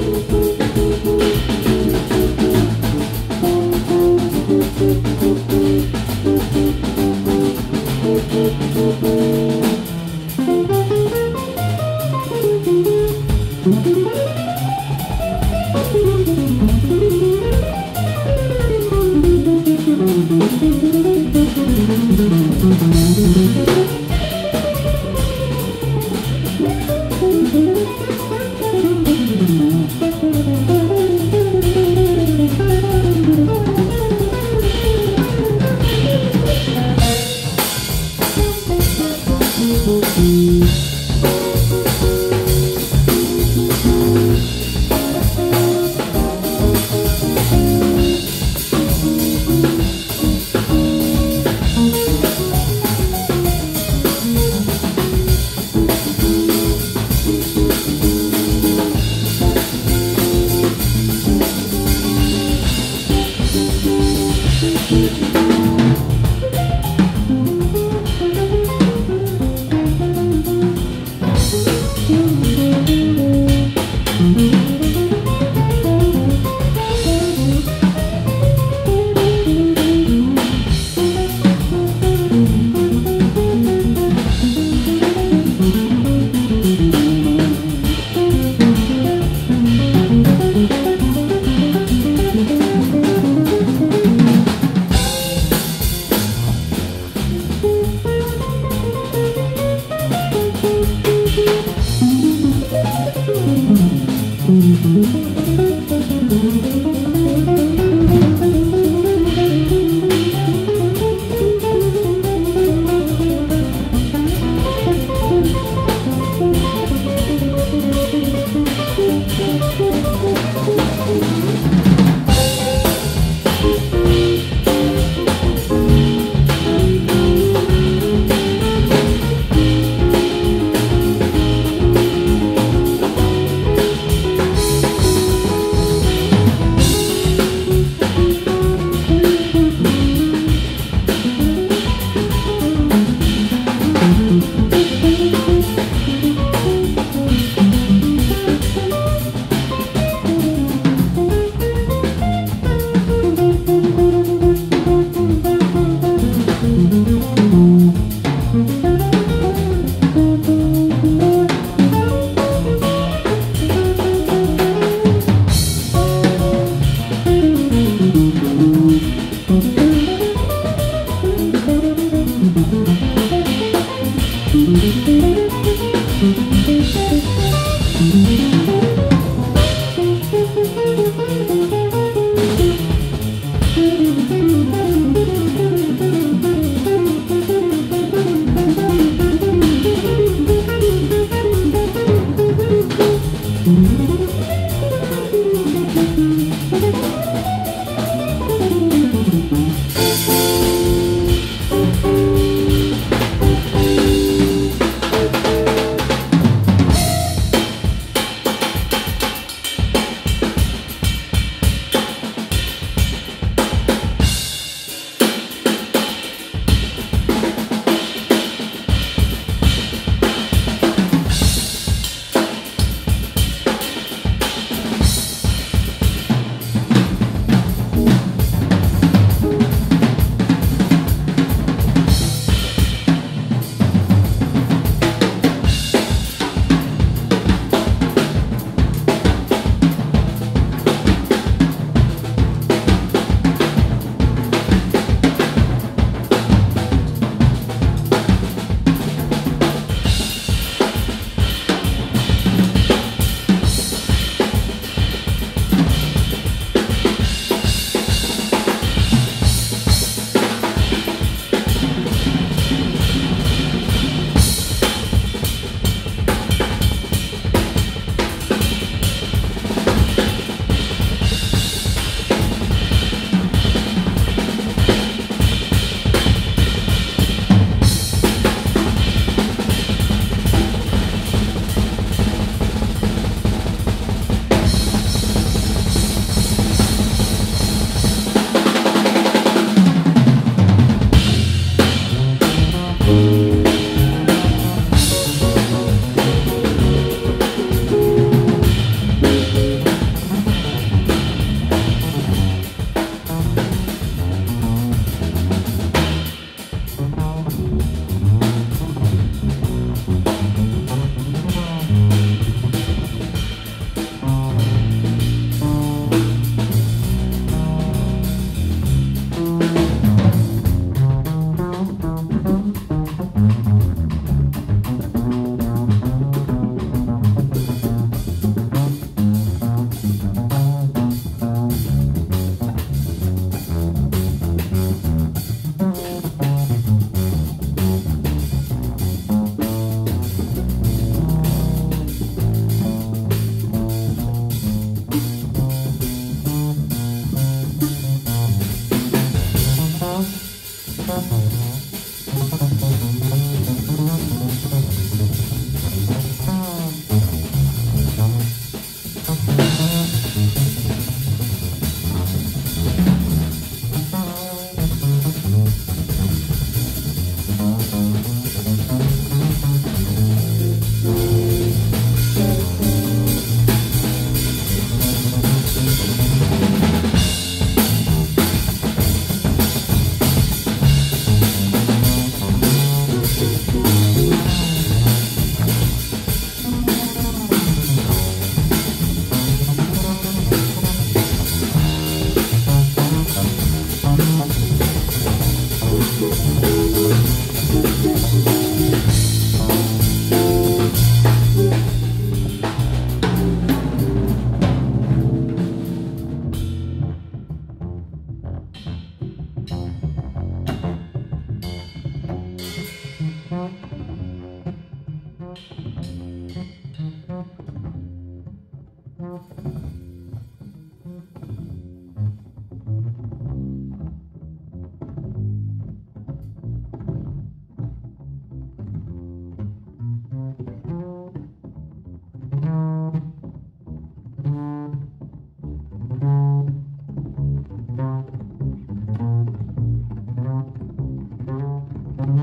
Thank you. Thank you.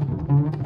Thank you.